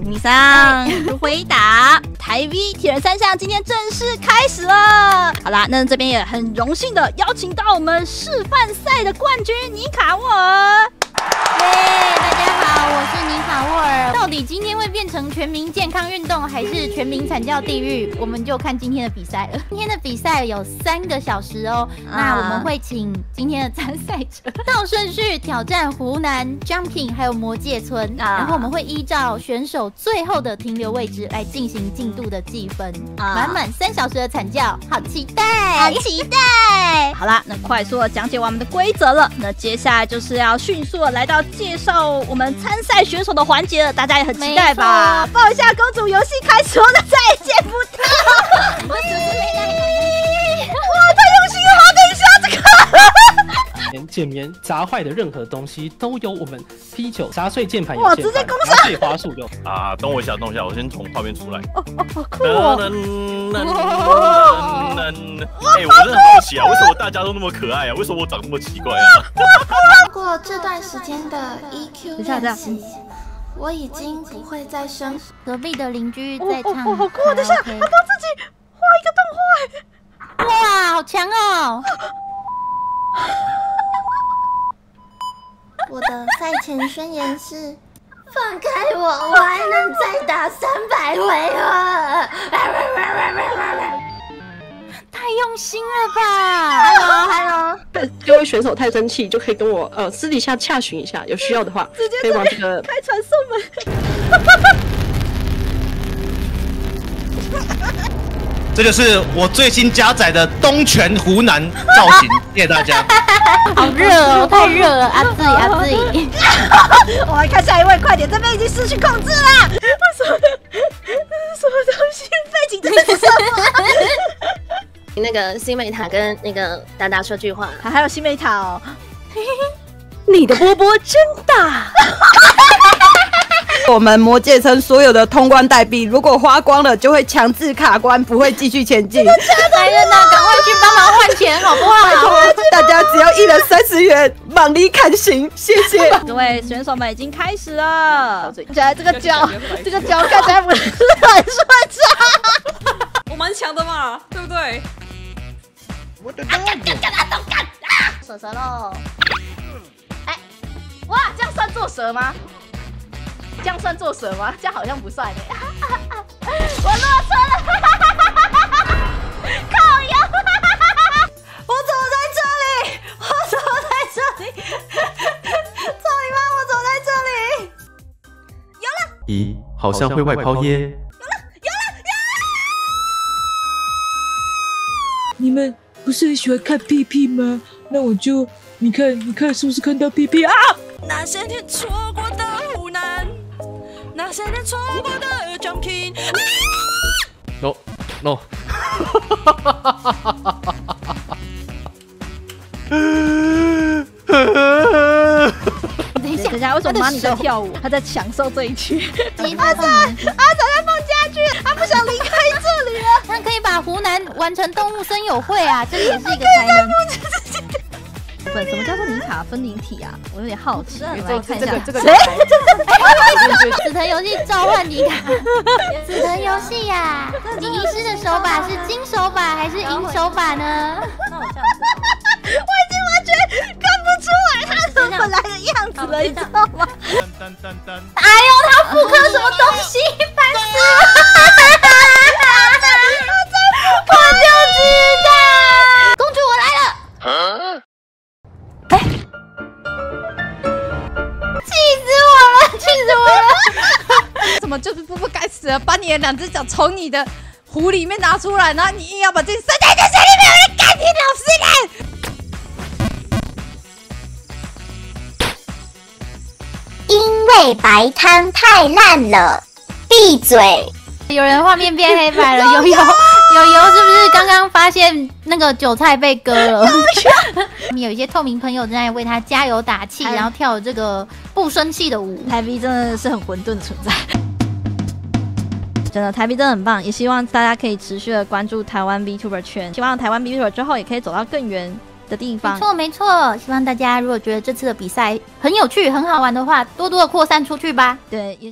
米上回答台 V 铁人三项今天正式开始了。好啦，那这边也很荣幸的邀请到我们示范赛的冠军尼卡沃尔。耶，大家好，我是尼卡沃尔。到底今天会变成全民健康运动，还是全民惨叫地狱？我们就看今天的比赛了。今天的比赛有三个小时哦，那我们会请今天的参赛者 倒顺序挑战湖南 Jumping，还有魔界村，然后我们会依照选手最后的停留位置来进行进度的计分。满满三小时的惨叫，好期待，好期待。好啦，那快速的讲解完我们的规则了，那接下来就是要迅速的来到介绍我们参赛选手的环节了，大家也很期待吧？抱一下公主，游戏开始，我的再也见不到。哇，太用心了吧！等一下，这个。简棉砸坏的任何东西都有我们 P 九砸碎键盘，哇，直接攻杀！碎花束有啊，等我一下，等我一下，我先从画面出来。哦哦，好酷哦！哎，我真的好奇啊，为什么大家都那么可爱啊？为什么我长那么奇怪啊？经过这段时间的 EQ 练习，我已经不会再生。隔壁的邻居在唱，好酷！等下，他帮自己画一个动画，哇，好强哦！我的赛前宣言是：放开我，我还能再打三百回合。太用心了吧 各位选手太生气，就可以跟我呃私底下洽询一下，有需要的话可以往这个 开传送门。这就是我最新加载的东泉湖南造型，谢谢大家。好热哦，太热了，阿志阿志。我来看下一位，快点，这边已经失去控制了。为什么？这是什么东西？背景这是什么？那个新美塔跟那个达达说句话，还还有新美塔哦。你的波波真大。我们魔界城所有的通关代币，如果花光了，就会强制卡关，不会继续前进。来人呐，赶快去帮忙换钱，好不好？大家只要一人三十元，猛力砍行，谢谢。各位选手们已经开始了，看起来这个脚，这个脚看起来不是很顺畅。我蛮强的嘛，对不对？我的干干干干干啊！蛇蛇喽！哎，哇，这样算做蛇吗？这样算做蛇吗？这样好像不算哎。我落车了，靠腰！我走在这里，我走在这里，操你妈！我走在这里。有了。咦，好像会外抛耶。有了，有了，有了！你们不是很喜欢看屁屁吗？那我就，你看，你看，是不是看到屁屁啊？那些年错过的湖南。那些年错过的 jumping。No no。等一下，等一下，为什么妈你在跳舞？他在享受这一切。阿仔，阿仔湖南完成动物森友会啊，这也是一个才能。什么叫做尼卡分灵体啊？我有点好奇，来看一下。这个谁？紫藤游戏召唤尼卡。紫藤游戏呀，你医师的手把是金手把还是银手把呢？我已经完全看不出来他的本来的样子了，你知道吗？哎呦，他复刻什么东西？么就是不不该死的，把你的两只脚从你的壶里面拿出来，然后你硬要把自己塞在这水里面，我要干你老师呢！因为白汤太烂了，闭嘴！有人画面变黑白了，有有。有油是不是刚刚发现那个韭菜被割了？有一些透明朋友正在为他加油打气，然后跳这个不生气的舞。台 B 真的是很混沌的存在，真的台币真的很棒，也希望大家可以持续的关注台湾 VTuber 圈，希望台湾 VTuber 之后也可以走到更远的地方。没错没错，希望大家如果觉得这次的比赛很有趣、很好玩的话，多多的扩散出去吧。对。也。